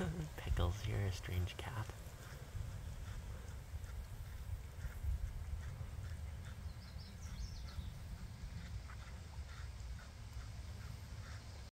Pickles, you're a strange cat.